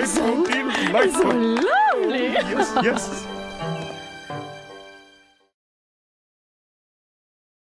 nice so, Delightful, delightful. So lovely. Yes, yes.